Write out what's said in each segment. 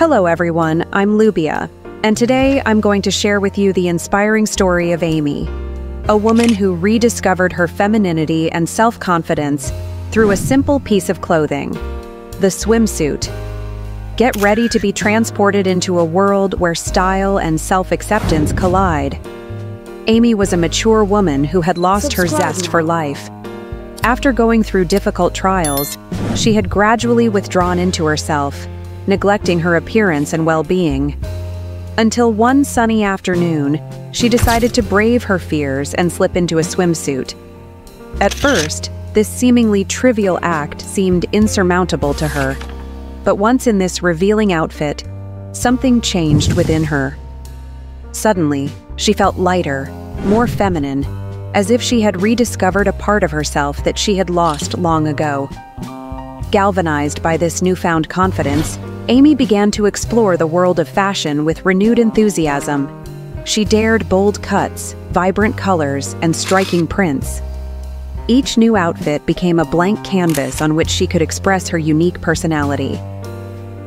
Hello, everyone. I'm Lubia, and today I'm going to share with you the inspiring story of Amy, a woman who rediscovered her femininity and self confidence through a simple piece of clothing the swimsuit. Get ready to be transported into a world where style and self acceptance collide. Amy was a mature woman who had lost her zest for life. After going through difficult trials, she had gradually withdrawn into herself, neglecting her appearance and well being. Until one sunny afternoon, she decided to brave her fears and slip into a swimsuit. At first, this seemingly trivial act seemed insurmountable to her. But once in this revealing outfit, something changed within her. Suddenly, she felt lighter, more feminine, as if she had rediscovered a part of herself that she had lost long ago. Galvanized by this newfound confidence, Amy began to explore the world of fashion with renewed enthusiasm. She dared bold cuts, vibrant colors, and striking prints. Each new outfit became a blank canvas on which she could express her unique personality.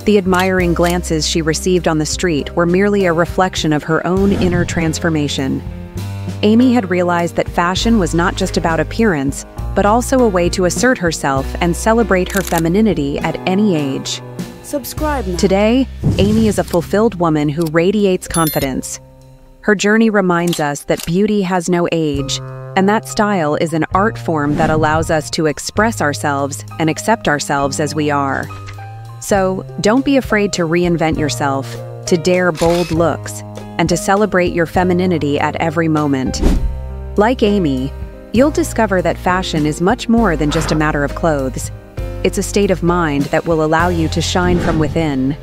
The admiring glances she received on the street were merely a reflection of her own inner transformation. Amy had realized that fashion was not just about appearance, but also a way to assert herself and celebrate her femininity at any age. Subscribe now. Today, Amy is a fulfilled woman who radiates confidence. Her journey reminds us that beauty has no age, and that style is an art form that allows us to express ourselves and accept ourselves as we are. So, don't be afraid to reinvent yourself, to dare bold looks, and to celebrate your femininity at every moment. Like Amy, you'll discover that fashion is much more than just a matter of clothes. It's a state of mind that will allow you to shine from within,